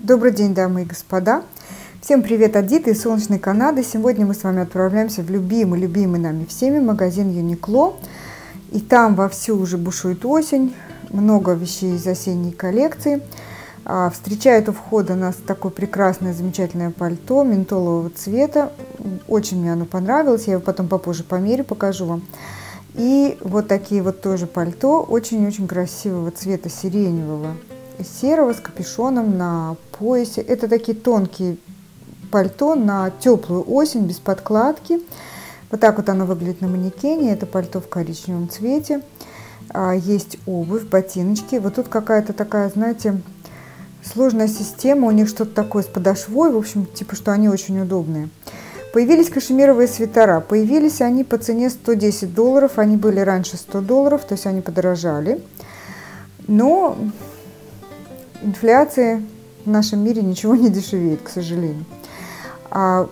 Добрый день, дамы и господа! Всем привет от Диты из солнечной Канады. Сегодня мы с вами отправляемся в любимый, любимый нами всеми магазин Юникло. И там вовсю уже бушует осень, много вещей из осенней коллекции. А, встречает у входа нас такое прекрасное, замечательное пальто ментолового цвета. Очень мне оно понравилось, я его потом попозже померю, покажу вам. И вот такие вот тоже пальто, очень-очень красивого цвета сиреневого серого с капюшоном на поясе. Это такие тонкие пальто на теплую осень без подкладки. Вот так вот оно выглядит на манекене. Это пальто в коричневом цвете. А, есть обувь, ботиночки. Вот тут какая-то такая, знаете, сложная система. У них что-то такое с подошвой. В общем, типа, что они очень удобные. Появились кашемировые свитера. Появились они по цене 110 долларов. Они были раньше 100 долларов, то есть они подорожали. Но инфляции в нашем мире ничего не дешевеет, к сожалению. А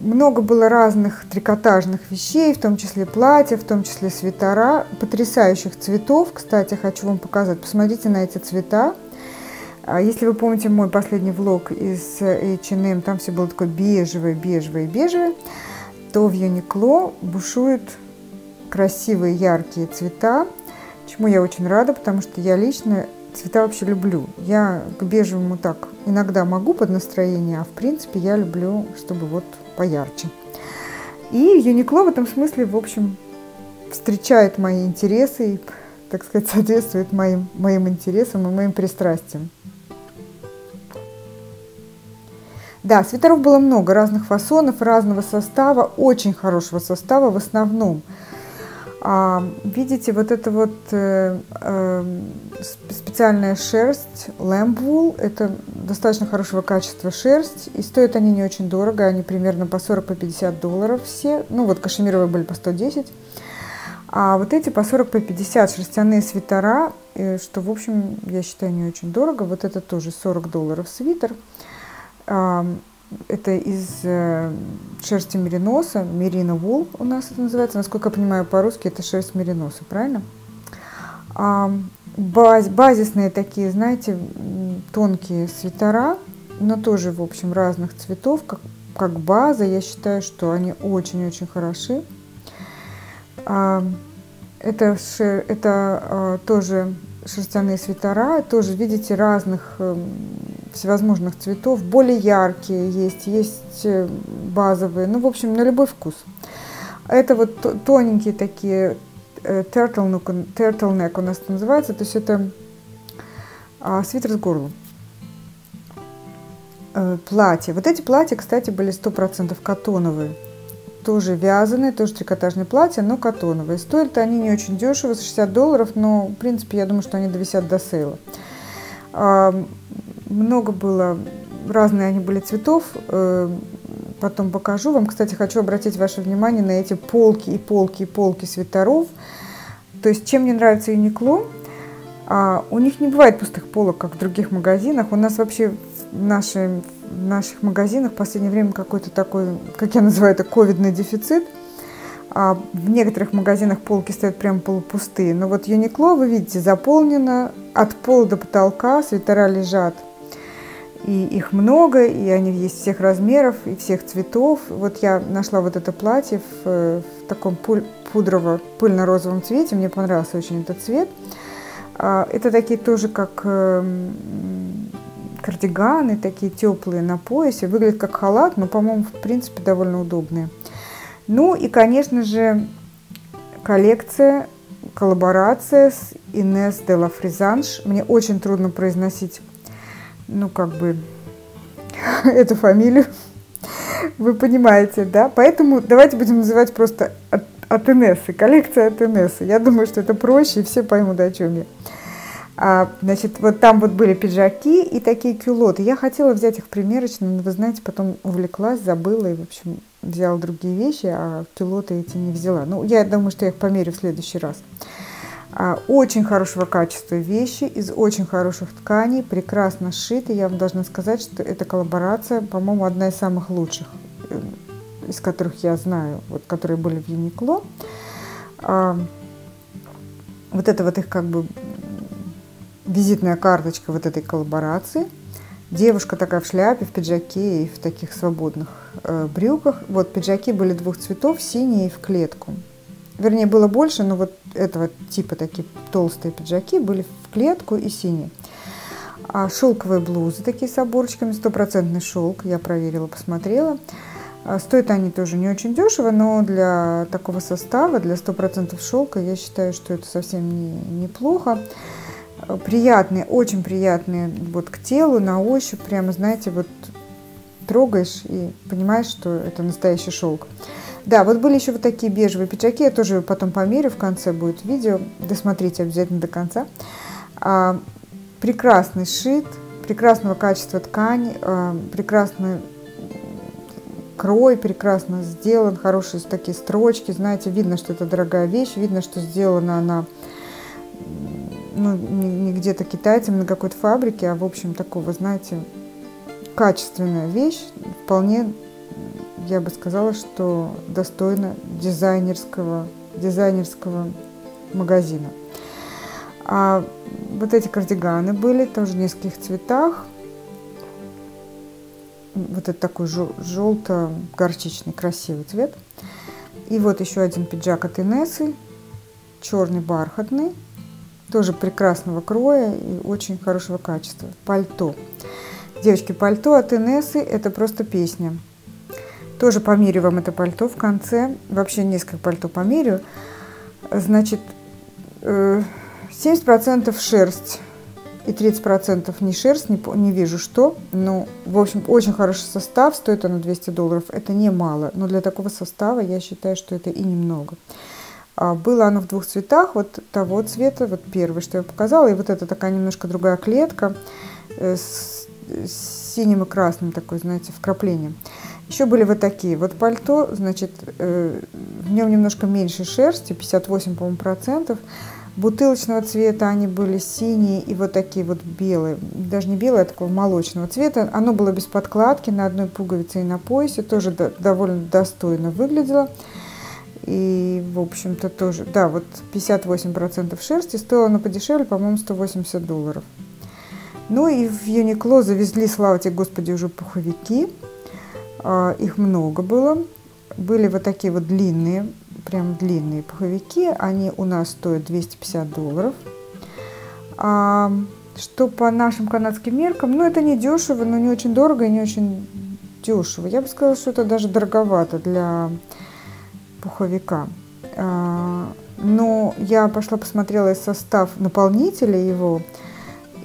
много было разных трикотажных вещей, в том числе платья, в том числе свитера, потрясающих цветов. Кстати, хочу вам показать. Посмотрите на эти цвета. А если вы помните мой последний влог из H&M, там все было такое бежевое, бежевое, бежевое, то в Юникло бушуют красивые, яркие цвета, чему я очень рада, потому что я лично цвета вообще люблю. Я к бежевому так иногда могу под настроение, а в принципе я люблю, чтобы вот поярче. И Юникло в этом смысле, в общем, встречает мои интересы и, так сказать, соответствует моим, моим интересам и моим пристрастиям. Да, свитеров было много, разных фасонов, разного состава, очень хорошего состава в основном – видите, вот это вот э, э, специальная шерсть Lamb Wool, это достаточно хорошего качества шерсть, и стоят они не очень дорого, они примерно по 40-50 по долларов все, ну вот кашемировые были по 110, а вот эти по 40-50 по 50 шерстяные свитера, э, что, в общем, я считаю, не очень дорого, вот это тоже 40 долларов свитер, это из э, шерсти мериноса, мерина вул у нас это называется. Насколько я понимаю, по-русски это шерсть мериноса, правильно? А, баз, базисные такие, знаете, тонкие свитера, но тоже, в общем, разных цветов, как, как база. Я считаю, что они очень-очень хороши. А, это, шер, это а, тоже шерстяные свитера, тоже, видите, разных эм, всевозможных цветов, более яркие есть, есть э, базовые, ну, в общем, на любой вкус. Это вот тоненькие такие э, turtleneck, turtleneck у нас это называется, то есть это а, свитер с горлом. Э, платья. Вот эти платья, кстати, были 100% катоновые. Тоже вязаные, тоже трикотажные платья, но катоновые. Стоят они не очень дешево, 60 долларов, но, в принципе, я думаю, что они довисят до сейла. Много было, разные они были цветов. Э, потом покажу вам. Кстати, хочу обратить ваше внимание на эти полки и полки и полки свитеров. То есть, чем мне нравится Юникло, а, у них не бывает пустых полок, как в других магазинах. У нас вообще в, наши, в наших магазинах в последнее время какой-то такой, как я называю это, ковидный дефицит. А в некоторых магазинах полки стоят прям полупустые. Но вот Юникло, вы видите, заполнено от пола до потолка, свитера лежат и их много, и они есть всех размеров и всех цветов. Вот я нашла вот это платье в, в таком пудрово-пыльно-розовом цвете. Мне понравился очень этот цвет. А, это такие тоже как эм, кардиганы, такие теплые на поясе. Выглядят как халат, но, по-моему, в принципе, довольно удобные. Ну и, конечно же, коллекция, коллаборация с Инес де ла Фризанж. Мне очень трудно произносить ну, как бы, эту фамилию. Вы понимаете, да? Поэтому давайте будем называть просто от, от коллекция от. Я думаю, что это проще, и все поймут, о чем я. А, значит, вот там вот были пиджаки и такие кюлоты. Я хотела взять их примерочно, но, вы знаете, потом увлеклась, забыла и, в общем, взяла другие вещи, а кюлоты эти не взяла. Ну, я думаю, что я их померю в следующий раз. А, очень хорошего качества вещи, из очень хороших тканей, прекрасно сшиты. Я вам должна сказать, что эта коллаборация, по-моему, одна из самых лучших, э, из которых я знаю, вот, которые были в Юникло. А, вот это вот их как бы визитная карточка вот этой коллаборации. Девушка такая в шляпе, в пиджаке и в таких свободных э, брюках. Вот пиджаки были двух цветов, синие и в клетку. Вернее, было больше, но вот этого типа такие толстые пиджаки были в клетку и синие. А шелковые блузы такие с оборочками, стопроцентный шелк, я проверила, посмотрела. А стоят они тоже не очень дешево, но для такого состава, для 100% шелка, я считаю, что это совсем не, неплохо приятные, очень приятные вот к телу, на ощупь, прямо, знаете, вот трогаешь и понимаешь, что это настоящий шелк. Да, вот были еще вот такие бежевые пиджаки, я тоже потом померю, в конце будет видео, досмотрите обязательно до конца. А, прекрасный шит, прекрасного качества ткань, а, прекрасный крой прекрасно сделан, хорошие такие строчки, знаете, видно, что это дорогая вещь, видно, что сделана она ну, не, не где-то китайцам на какой-то фабрике, а в общем такого, знаете, качественная вещь, вполне, я бы сказала, что достойна дизайнерского, дизайнерского магазина. А вот эти кардиганы были тоже в нескольких цветах. Вот это такой желто-горчичный красивый цвет. И вот еще один пиджак от Инессы, черный бархатный, тоже прекрасного кроя и очень хорошего качества. Пальто. Девочки, пальто от Инессы – это просто песня. Тоже померю вам это пальто в конце. Вообще несколько пальто померю. Значит, 70% э, шерсть и 30% не шерсть, не, не вижу что. Ну, в общем, очень хороший состав, стоит оно 200 долларов. Это немало, но для такого состава я считаю, что это и немного. А, было оно в двух цветах, вот того цвета, вот первый, что я показала, и вот это такая немножко другая клетка э, с, с синим и красным такой, знаете, вкраплением. Еще были вот такие. Вот пальто, значит, э, в нем немножко меньше шерсти, 58, по-моему, процентов. Бутылочного цвета они были синие и вот такие вот белые. Даже не белые, а такого молочного цвета. Оно было без подкладки на одной пуговице и на поясе. Тоже довольно достойно выглядело. И, в общем-то, тоже, да, вот 58% шерсти стоило оно подешевле, по-моему, 180 долларов. Ну и в Юникло завезли, слава тебе, Господи, уже пуховики. А, их много было. Были вот такие вот длинные, прям длинные пуховики. Они у нас стоят 250 долларов. А, что по нашим канадским меркам, ну это не дешево, но не очень дорого и не очень дешево. Я бы сказала, что это даже дороговато для пуховика. А, но я пошла посмотрела состав наполнителя его,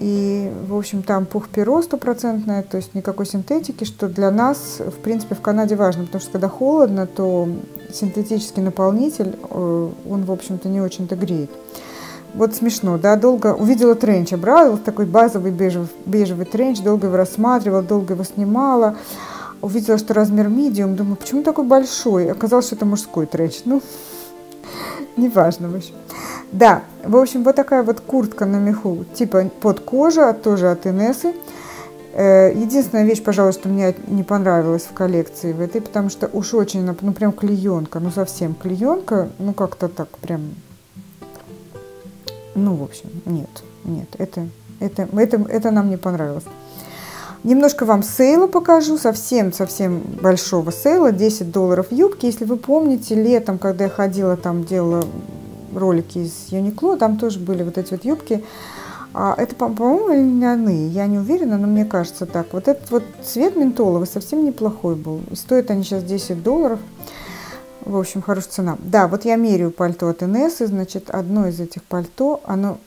и, в общем, там пух-перо стопроцентное, то есть никакой синтетики, что для нас, в принципе, в Канаде важно, потому что когда холодно, то синтетический наполнитель, э, он, в общем-то, не очень-то греет. Вот смешно, да, долго увидела тренч, обрадовалась, такой базовый бежевый, бежевый тренч, долго его рассматривала, долго его снимала, увидела, что размер медиум, думаю, почему такой большой? Оказалось, что это мужской тренч. Ну, неважно, в общем. Да, в общем, вот такая вот куртка на меху, типа под кожу, а тоже от Инессы. Э, единственная вещь, пожалуй, что мне не понравилась в коллекции в этой, потому что уж очень, ну прям клеенка, ну совсем клеенка, ну как-то так прям, ну в общем, нет, нет, это, это, это, это нам не понравилось. Немножко вам сейла покажу, совсем-совсем большого сейла, 10 долларов юбки. Если вы помните, летом, когда я ходила, там делала ролики из Юникло, там тоже были вот эти вот юбки. А это, по-моему, льняные, я не уверена, но мне кажется так. Вот этот вот цвет ментоловый совсем неплохой был. Стоят они сейчас 10 долларов. В общем, хорошая цена. Да, вот я меряю пальто от Инессы, значит, одно из этих пальто, оно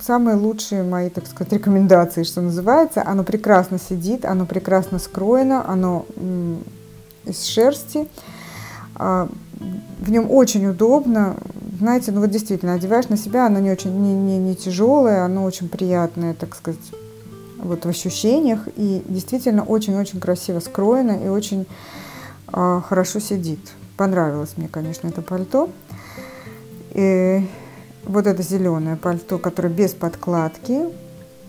самые лучшие мои, так сказать, рекомендации, что называется. Оно прекрасно сидит, оно прекрасно скроено, оно из шерсти. А, в нем очень удобно. Знаете, ну вот действительно, одеваешь на себя, оно не очень не, не, не тяжелое, оно очень приятное, так сказать, вот в ощущениях. И действительно очень-очень красиво скроено и очень а, хорошо сидит. Понравилось мне, конечно, это пальто. И вот это зеленое пальто, которое без подкладки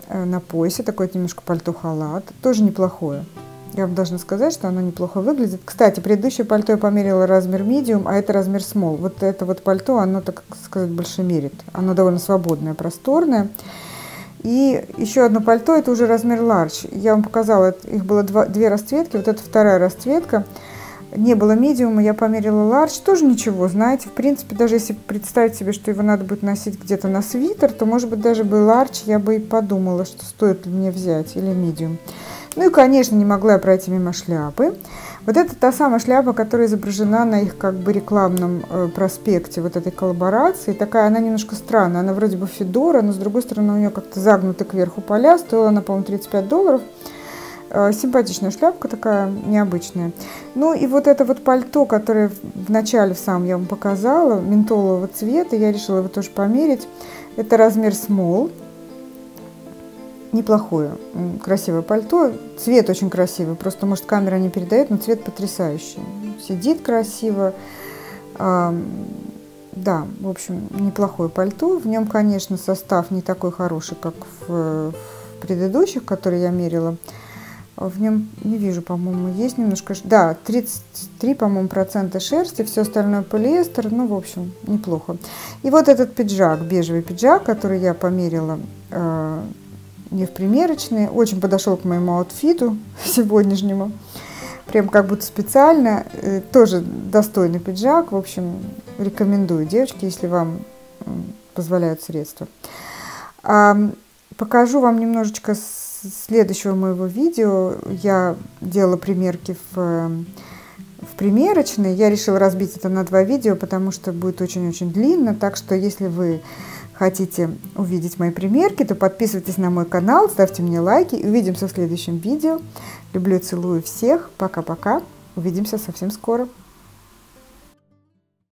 э, на поясе, такое немножко пальто-халат, тоже неплохое. Я вам должна сказать, что оно неплохо выглядит. Кстати, предыдущее пальто я померила размер medium, а это размер small. Вот это вот пальто, оно, так сказать, больше мерит. Оно довольно свободное, просторное. И еще одно пальто, это уже размер large. Я вам показала, их было два, две расцветки, вот это вторая расцветка. Не было медиума, я померила large, тоже ничего, знаете, в принципе, даже если представить себе, что его надо будет носить где-то на свитер, то, может быть, даже бы large я бы и подумала, что стоит ли мне взять, или медиум. Ну и, конечно, не могла я пройти мимо шляпы. Вот это та самая шляпа, которая изображена на их как бы рекламном э, проспекте вот этой коллаборации. Такая она немножко странная. Она вроде бы Федора, но с другой стороны у нее как-то загнуты кверху поля. Стоила она, по-моему, 35 долларов. Э, симпатичная шляпка такая, необычная. Ну и вот это вот пальто, которое в начале сам я вам показала, ментолового цвета, я решила его тоже померить. Это размер small неплохое, красивое пальто. Цвет очень красивый, просто, может, камера не передает, но цвет потрясающий. Сидит красиво. Да, в общем, неплохое пальто. В нем, конечно, состав не такой хороший, как в, в предыдущих, которые я мерила. В нем, не вижу, по-моему, есть немножко... Да, 33, по-моему, процента шерсти, все остальное полиэстер. Ну, в общем, неплохо. И вот этот пиджак, бежевый пиджак, который я померила а, не в примерочные. Очень подошел к моему аутфиту сегодняшнему. Прям как будто специально. Э, тоже достойный пиджак. В общем, рекомендую, девочки, если вам позволяют средства. Покажу вам немножечко следующего моего видео. Я делала примерки в, в примерочной. Я решила разбить это на два видео, потому что будет очень-очень длинно. Так что, если вы хотите увидеть мои примерки, то подписывайтесь на мой канал, ставьте мне лайки. Увидимся в следующем видео. Люблю целую всех. Пока-пока. Увидимся совсем скоро.